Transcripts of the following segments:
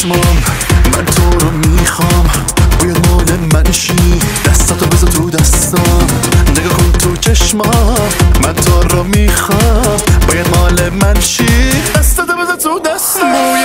چشمام من تو رو می‌خوام. بوی مال منشی دستاتو بذار تو دستام. نگاه کن تو چشمام من تو رو می‌خوام. باید مال منشی دستاتو بذار تو دستام.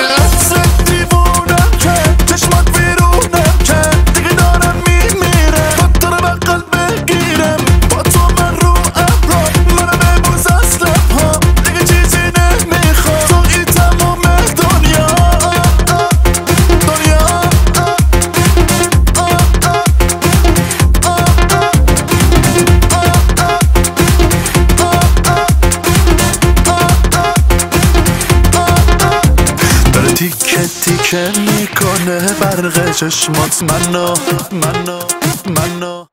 تیکه تیکه می‌کنه برق چشمات. منو منو منو.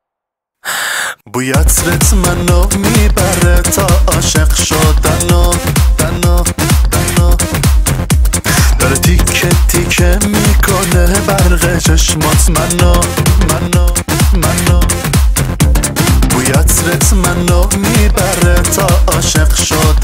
بوی عطرت منو می‌بره تا عاشق شدنو دنو دنو داره تیکه تیکه می‌کنه برق چشمات. منو منو منو. بوی عطرت منو می‌بره تا عاشق شدنو